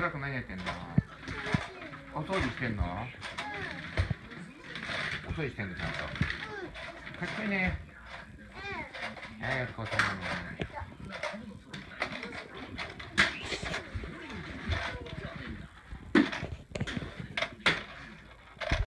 暗く何やってんのお掃除してんの？お掃除してんのちゃんと。かっこいいね。はいお疲れ様